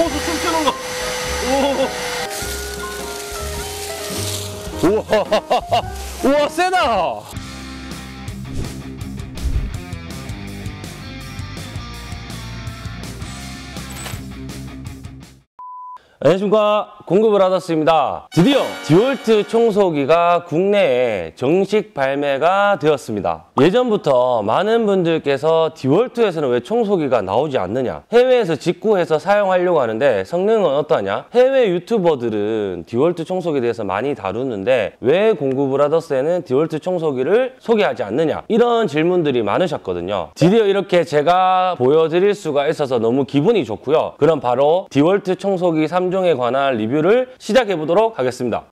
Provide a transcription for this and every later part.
호수 춤추는 거. 오. 우와. 우와, 세다. 안녕하십니까 공급을 받았습니다. 드디어 디월트 청소기가 국내에 정식 발매가 되었습니다. 예전부터 많은 분들께서 디월트에서는 왜 청소기가 나오지 않느냐 해외에서 직구해서 사용하려고 하는데 성능은 어떠하냐 해외 유튜버들은 디월트 청소기에 대해서 많이 다루는데 왜 공급브라더스에는 디월트 청소기를 소개하지 않느냐 이런 질문들이 많으셨거든요. 드디어 이렇게 제가 보여드릴 수가 있어서 너무 기분이 좋고요. 그럼 바로 디월트 청소기 3 3종에 관한 리뷰 를 시작해 보도록 하겠습니다.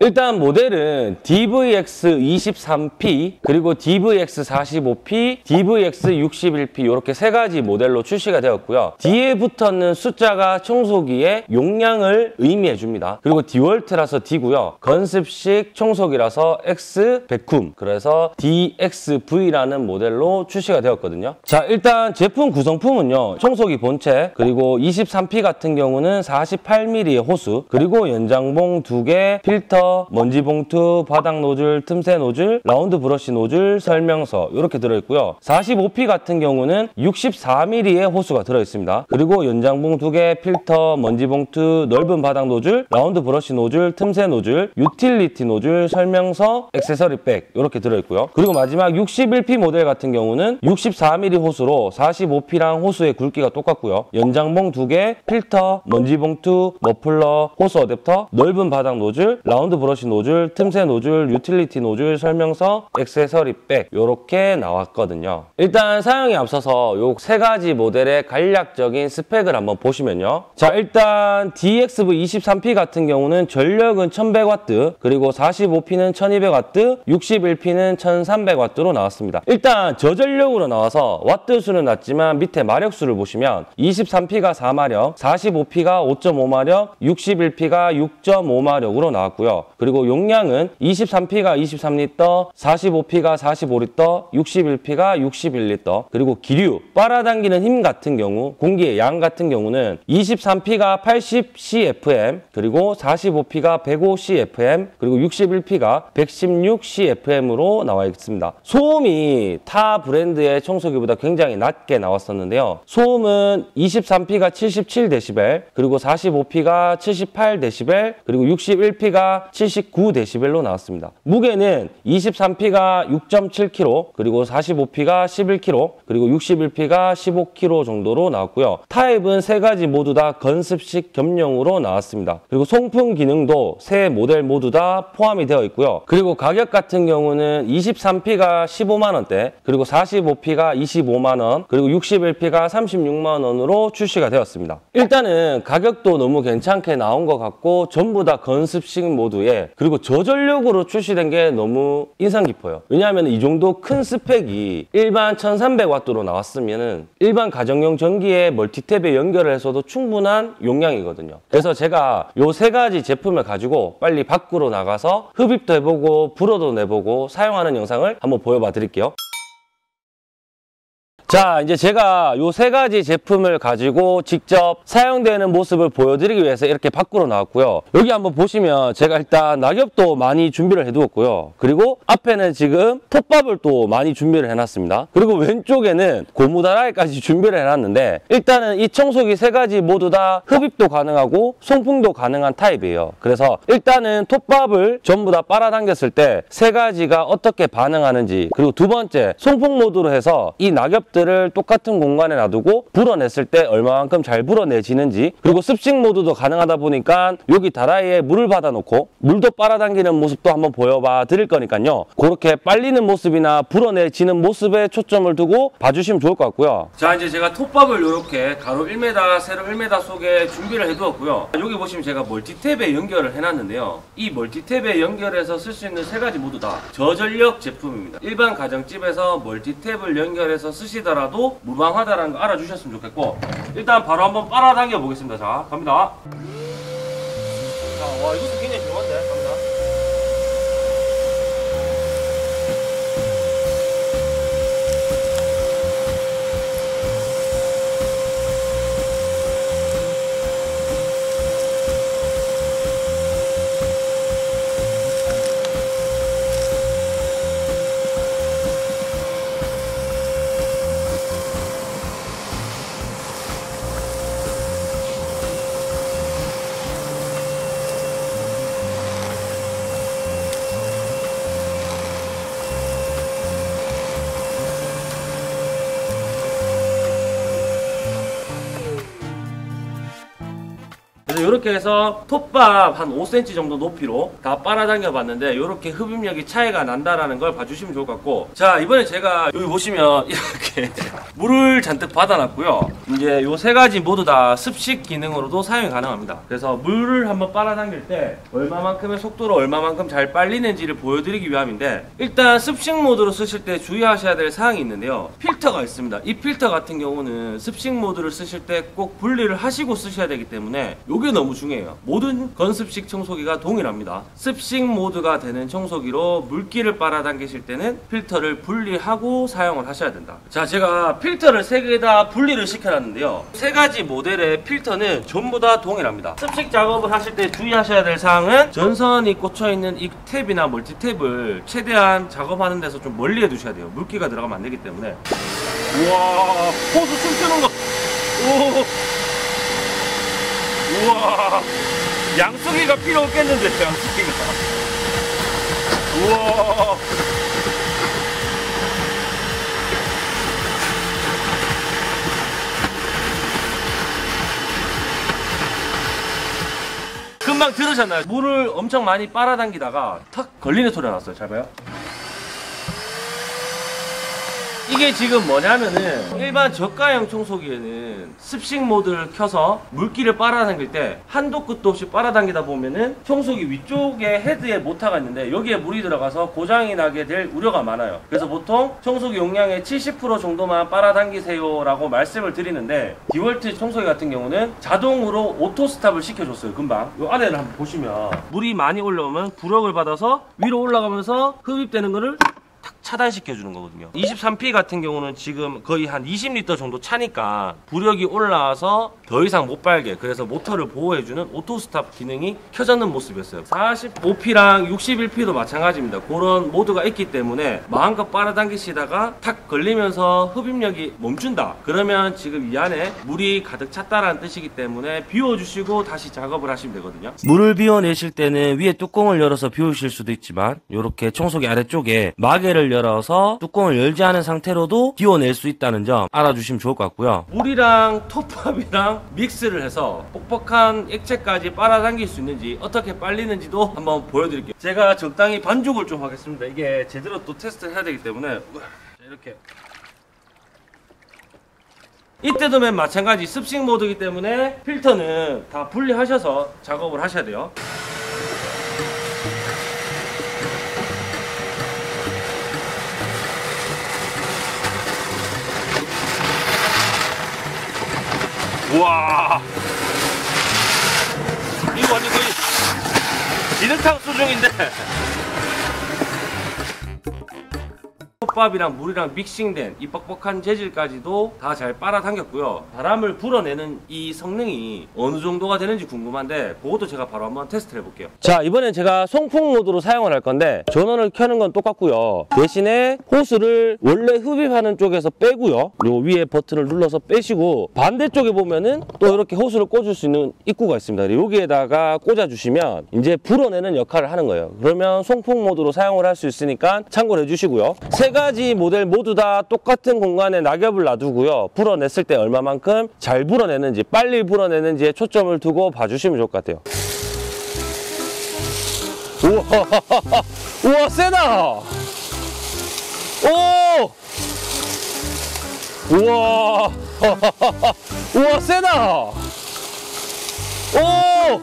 일단 모델은 DVX23P 그리고 DVX45P, DVX61P 이렇게 세 가지 모델로 출시가 되었고요. 뒤에 붙었는 숫자가 청소기의 용량을 의미해 줍니다. 그리고 디월트라서 D고요. 건습식 청소기라서 X 베쿰 그래서 DXV라는 모델로 출시가 되었거든요. 자 일단 제품 구성품은요. 청소기 본체 그리고 23P 같은 경우는 48mm의 호수 그리고 연장봉 2개 필터 먼지 봉투, 바닥 노즐, 틈새 노즐, 라운드 브러쉬 노즐, 설명서 이렇게 들어있고요. 45P 같은 경우는 64mm의 호수가 들어있습니다. 그리고 연장봉 두 개, 필터, 먼지 봉투, 넓은 바닥 노즐, 라운드 브러쉬 노즐, 틈새 노즐, 유틸리티 노즐, 설명서, 액세서리 백 이렇게 들어있고요. 그리고 마지막 61P 모델 같은 경우는 64mm 호수로 45P랑 호수의 굵기가 똑같고요. 연장봉 두 개, 필터, 먼지 봉투, 머플러, 호수 어댑터, 넓은 바닥 노즐, 라운드 브러쉬 노즐, 틈새 노즐, 유틸리티 노즐, 설명서, 액세서리 백 이렇게 나왔거든요. 일단 사용에 앞서서 이 세 가지 모델의 간략적인 스펙을 한번 보시면요. 자 일단 DXV23P 같은 경우는 전력은 1100W 그리고 45P는 1200W 61P는 1300W로 나왔습니다. 일단 저전력으로 나와서 와트 수는 낮지만 밑에 마력 수를 보시면 23P가 4마력, 45P가 5.5마력, 61P가 6.5마력으로 나왔고요. 그리고 용량은 23P가 23리터, 45P가 45리터, 61P가 61리터, 그리고 기류, 빨아당기는 힘 같은 경우, 공기의 양 같은 경우는 23P가 80CFM, 그리고 45P가 105CFM, 그리고 61P가 116CFM으로 나와 있습니다. 소음이 타 브랜드의 청소기보다 굉장히 낮게 나왔었는데요. 소음은 23P가 77dB, 그리고 45P가 78dB, 그리고 61P가 79dB로 나왔습니다. 무게는 23P가 6.7kg, 그리고 45P가 11kg, 그리고 61P가 15kg 정도로 나왔고요. 타입은 세 가지 모두 다 건습식 겸용으로 나왔습니다. 그리고 송풍 기능도 세 모델 모두 다 포함이 되어 있고요. 그리고 가격 같은 경우는 23P가 15만원대, 그리고 45P가 25만원, 그리고 61P가 36만원으로 출시가 되었습니다. 일단은 가격도 너무 괜찮게 나온 것 같고 전부 다 건습식 모드에 그리고 저전력으로 출시된 게 너무 인상 깊어요. 왜냐하면 이 정도 큰 스펙이 일반 1300W로 나왔으면 일반 가정용 전기에 멀티탭에 연결을 해서도 충분한 용량이거든요. 그래서 제가 이세 가지 제품을 가지고 빨리 밖으로 나가서 흡입도 해보고 불어도 내보고 사용하는 영상을 한번 보여봐 드릴게요. 자 이제 제가 이세 가지 제품을 가지고 직접 사용되는 모습을 보여드리기 위해서 이렇게 밖으로 나왔고요. 여기 한번 보시면 제가 일단 낙엽도 많이 준비를 해두었고요. 그리고 앞에는 지금 톱밥을 또 많이 준비를 해놨습니다. 그리고 왼쪽에는 고무다라이까지 준비를 해놨는데 일단은 이 청소기 세 가지 모두 다 흡입도 가능하고 송풍도 가능한 타입이에요. 그래서 일단은 톱밥을 전부 다 빨아당겼을 때 세 가지가 어떻게 반응하는지 그리고 두 번째 송풍 모드로 해서 이 낙엽들 것들을 똑같은 공간에 놔두고 불어냈을 때 얼마만큼 잘 불어내지는지 그리고 습식 모드도 가능하다 보니까 여기 다라이에 물을 받아놓고 물도 빨아당기는 모습도 한번 보여봐 드릴 거니까요. 그렇게 빨리는 모습이나 불어내지는 모습에 초점을 두고 봐주시면 좋을 것 같고요. 자 이제 제가 톱밥을 이렇게 가로 1m, 세로 1m 속에 준비를 해두었고요. 여기 보시면 제가 멀티탭에 연결을 해놨는데요. 이 멀티탭에 연결해서 쓸 수 있는 세 가지 모두 다 저전력 제품입니다. 일반 가정집에서 멀티탭을 연결해서 쓰시다 하더라도 무방하다라는 거 알아주셨으면 좋겠고 일단 바로 한번 빨아당겨 보겠습니다. 자 갑니다. 자, 와 이것도 굉장히 좋은 이렇게 해서 톱밥 한 5cm 정도 높이로 다 빨아당겨 봤는데 이렇게 흡입력이 차이가 난다라는 걸 봐주시면 좋을 것 같고. 자 이번에 제가 여기 보시면 이렇게 물을 잔뜩 받아놨고요. 이제 요 세 가지 모두 다 습식 기능으로도 사용이 가능합니다. 그래서 물을 한번 빨아당길 때 얼마만큼의 속도로 얼마만큼 잘 빨리는지를 보여드리기 위함인데 일단 습식 모드로 쓰실 때 주의하셔야 될 사항이 있는데요. 필터가 있습니다. 이 필터 같은 경우는 습식 모드를 쓰실 때 꼭 분리를 하시고 쓰셔야 되기 때문에 이게 너무 중요해요. 모든 건습식 청소기가 동일합니다. 습식 모드가 되는 청소기로 물기를 빨아당기실 때는 필터를 분리하고 사용을 하셔야 된다. 자 제가 필터를 세 개 다 분리를 시켜놨는데요. 세 가지 모델의 필터는 전부 다 동일합니다. 습식 작업을 하실 때 주의하셔야 될 사항은 전선이 꽂혀있는 이 탭이나 멀티탭을 최대한 작업하는 데서 좀 멀리 해두셔야 돼요. 물기가 들어가면 안 되기 때문에. 우와 호수 춤추는 거. 오. 우와. 양수기가 필요 없겠는데 양수기가. 우와. 금방 들으셨나요? 물을 엄청 많이 빨아당기다가 탁 걸리는 소리가 났어요. 잘 봐요 이게 지금 뭐냐면은 일반 저가형 청소기에는 습식 모드를 켜서 물기를 빨아당길 때 한도 끝도 없이 빨아당기다 보면은 청소기 위쪽에 헤드에 모터가 있는데 여기에 물이 들어가서 고장이 나게 될 우려가 많아요. 그래서 보통 청소기 용량의 70% 정도만 빨아당기세요 라고 말씀을 드리는데 디월트 청소기 같은 경우는 자동으로 auto stop을 시켜줬어요 금방. 이 안에를 한번 보시면 물이 많이 올라오면 부력을 받아서 위로 올라가면서 흡입되는 거를 탁 차단시켜 주는 거거든요. 23P 같은 경우는 지금 거의 한 20리터 정도 차니까 부력이 올라와서 더 이상 못 빨게. 그래서 모터를 보호해 주는 auto stop 기능이 켜졌는 모습이었어요. 45P랑 61P도 마찬가지입니다. 그런 모드가 있기 때문에 마음껏 빨아당기시다가 탁 걸리면서 흡입력이 멈춘다. 그러면 지금 이 안에 물이 가득 찼다라는 뜻이기 때문에 비워주시고 다시 작업을 하시면 되거든요. 물을 비워내실 때는 위에 뚜껑을 열어서 비우실 수도 있지만 이렇게 청소기 아래쪽에 마개를 열어서 뚜껑을 열지 않은 상태로도 비워낼 수 있다는 점 알아주시면 좋을 것 같고요. 물이랑 톱밥이랑 믹스를 해서 뻑뻑한 액체까지 빨아당길 수 있는지 어떻게 빨리는지도 한번 보여드릴게요. 제가 적당히 반죽을 좀 하겠습니다. 이게 제대로 또 테스트를 해야 되기 때문에. 자, 이렇게. 이때도 맨 마찬가지 습식 모드이기 때문에 필터는 다 분리하셔서 작업을 하셔야 돼요 우와. 이거 완전 거의 비능탕 수준인데 솥밥이랑 물이랑 믹싱된 이 뻑뻑한 재질까지도 다 잘 빨아당겼고요. 바람을 불어내는 이 성능이 어느 정도가 되는지 궁금한데 그것도 제가 바로 한번 테스트를 해볼게요. 자 이번엔 제가 송풍 모드로 사용을 할 건데 전원을 켜는 건 똑같고요. 대신에 호스를 원래 흡입하는 쪽에서 빼고요. 요 위에 버튼을 눌러서 빼시고 반대쪽에 보면은 또 이렇게 호스를 꽂을 수 있는 입구가 있습니다. 여기에다가 꽂아주시면 이제 불어내는 역할을 하는 거예요. 그러면 송풍 모드로 사용을 할 수 있으니까 참고를 해주시고요. 세가 지 모델 모두 다 똑같은 공간에 낙엽을 놔두고요. 불어냈을 때 얼마만큼 잘 불어내는지 빨리 불어내는지에 초점을 두고 봐주시면 좋을 것 같아요. 우와, 우와 세다. 오, 우와, 우와 세다. 오,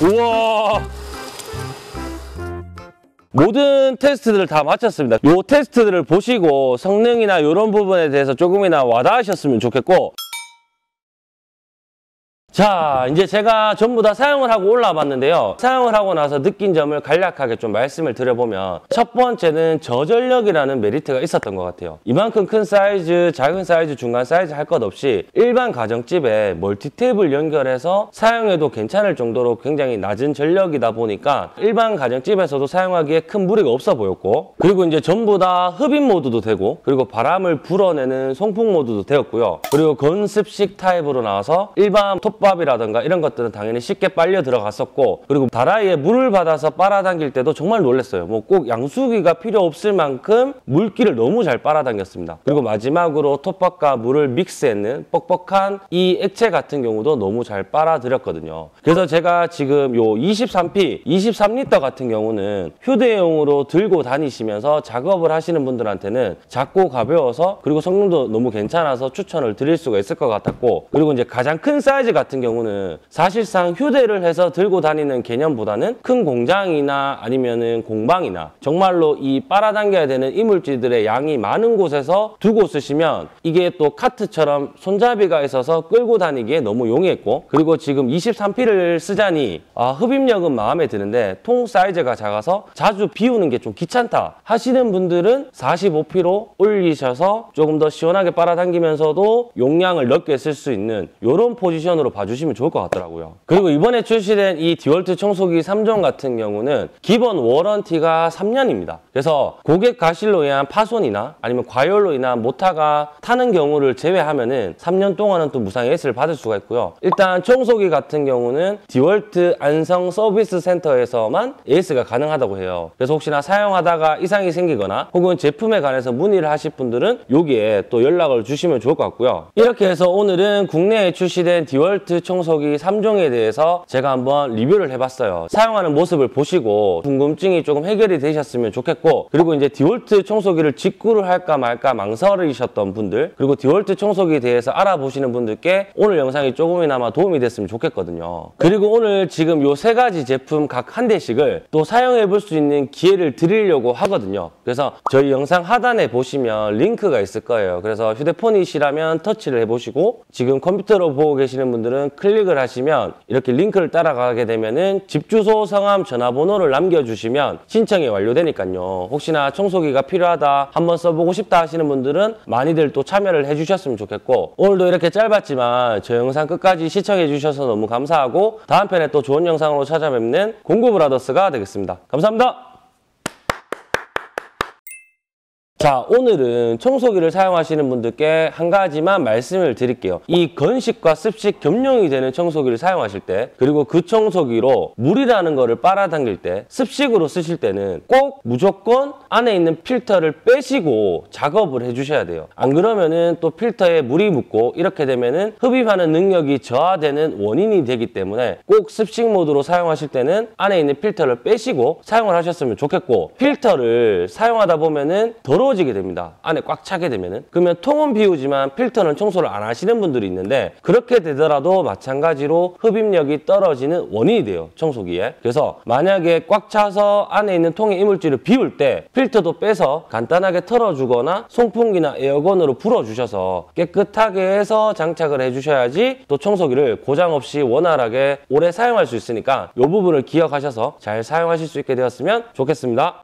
우와. 모든 테스트들을 다 마쳤습니다. 이 테스트들을 보시고 성능이나 이런 부분에 대해서 조금이나 와닿으셨으면 좋겠고 자 이제 제가 전부 다 사용을 하고 올라와 봤는데요. 사용을 하고 나서 느낀 점을 간략하게 좀 말씀을 드려보면 첫 번째는 저전력이라는 메리트가 있었던 것 같아요. 이만큼 큰 사이즈 작은 사이즈 중간 사이즈 할 것 없이 일반 가정집에 멀티탭을 연결해서 사용해도 괜찮을 정도로 굉장히 낮은 전력이다 보니까 일반 가정집에서도 사용하기에 큰 무리가 없어 보였고 그리고 이제 전부 다 흡입 모드도 되고 그리고 바람을 불어내는 송풍 모드도 되었고요. 그리고 건습식 타입으로 나와서 일반 톱밥 톱밥이라든가 이런 것들은 당연히 쉽게 빨려 들어갔었고 그리고 다라이에 물을 받아서 빨아당길 때도 정말 놀랐어요. 뭐 꼭 양수기가 필요 없을 만큼 물기를 너무 잘 빨아당겼습니다. 그리고 마지막으로 톱밥과 물을 믹스했는 뻑뻑한 이 액체 같은 경우도 너무 잘 빨아들였거든요. 그래서 제가 지금 요 23P, 23리터 같은 경우는 휴대용으로 들고 다니시면서 작업을 하시는 분들한테는 작고 가벼워서 그리고 성능도 너무 괜찮아서 추천을 드릴 수가 있을 것 같았고 그리고 이제 가장 큰 사이즈 같은 경우는 사실상 휴대를 해서 들고 다니는 개념보다는 큰 공장이나 아니면은 공방이나 정말로 이 빨아당겨야 되는 이물질들의 양이 많은 곳에서 두고 쓰시면 이게 또 카트처럼 손잡이가 있어서 끌고 다니기에 너무 용이했고 그리고 지금 23P를 쓰자니 아, 흡입력은 마음에 드는데 통 사이즈가 작아서 자주 비우는 게 좀 귀찮다 하시는 분들은 45P로 올리셔서 조금 더 시원하게 빨아당기면서도 용량을 넓게 쓸 수 있는 이런 포지션으로 봐주시면 좋을 것 같더라고요. 그리고 이번에 출시된 이 디월트 청소기 3종 같은 경우는 기본 warranty가 3년입니다. 그래서 고객 과실로 인한 파손이나 아니면 과열로 인한 모타가 타는 경우를 제외하면은 3년 동안은 또 무상 AS를 받을 수가 있고요. 일단 청소기 같은 경우는 디월트 안성 서비스 센터에서만 AS가 가능하다고 해요. 그래서 혹시나 사용하다가 이상이 생기거나 혹은 제품에 관해서 문의를 하실 분들은 여기에 또 연락을 주시면 좋을 것 같고요. 이렇게 해서 오늘은 국내에 출시된 디월트 청소기 3종에 대해서 제가 한번 리뷰를 해봤어요. 사용하는 모습을 보시고 궁금증이 조금 해결이 되셨으면 좋겠고 그리고 이제 디월트 청소기를 직구를 할까 말까 망설이셨던 분들 그리고 디월트 청소기에 대해서 알아보시는 분들께 오늘 영상이 조금이나마 도움이 됐으면 좋겠거든요. 그리고 오늘 지금 요 세 가지 제품 각 한 대씩을 또 사용해 볼 수 있는 기회를 드리려고 하거든요. 그래서 저희 영상 하단에 보시면 링크가 있을 거예요. 그래서 휴대폰이시라면 터치를 해보시고 지금 컴퓨터로 보고 계시는 분들은 클릭을 하시면 이렇게 링크를 따라가게 되면은 집 주소, 성함, 전화번호를 남겨주시면 신청이 완료되니까요. 혹시나 청소기가 필요하다, 한번 써보고 싶다 하시는 분들은 많이들 또 참여를 해주셨으면 좋겠고 오늘도 이렇게 짧았지만 저 영상 끝까지 시청해주셔서 너무 감사하고 다음 편에 또 좋은 영상으로 찾아뵙는 공구브라더스가 되겠습니다. 감사합니다. 자 오늘은 청소기를 사용하시는 분들께 한 가지만 말씀을 드릴게요. 이 건식과 습식 겸용이 되는 청소기를 사용하실 때 그리고 그 청소기로 물이라는 거를 빨아당길 때 습식으로 쓰실 때는 꼭 무조건 안에 있는 필터를 빼시고 작업을 해주셔야 돼요. 안 그러면은 또 필터에 물이 묻고 이렇게 되면은 흡입하는 능력이 저하되는 원인이 되기 때문에 꼭 습식 모드로 사용하실 때는 안에 있는 필터를 빼시고 사용을 하셨으면 좋겠고 필터를 사용하다 보면은 더러 더러워지게 됩니다. 안에 꽉 차게 되면은. 그러면 통은 비우지만 필터는 청소를 안 하시는 분들이 있는데 그렇게 되더라도 마찬가지로 흡입력이 떨어지는 원인이 돼요. 청소기에. 그래서 만약에 꽉 차서 안에 있는 통의 이물질을 비울 때 필터도 빼서 간단하게 털어주거나 송풍기나 에어건으로 불어주셔서 깨끗하게 해서 장착을 해주셔야지 또 청소기를 고장 없이 원활하게 오래 사용할 수 있으니까 이 부분을 기억하셔서 잘 사용하실 수 있게 되었으면 좋겠습니다.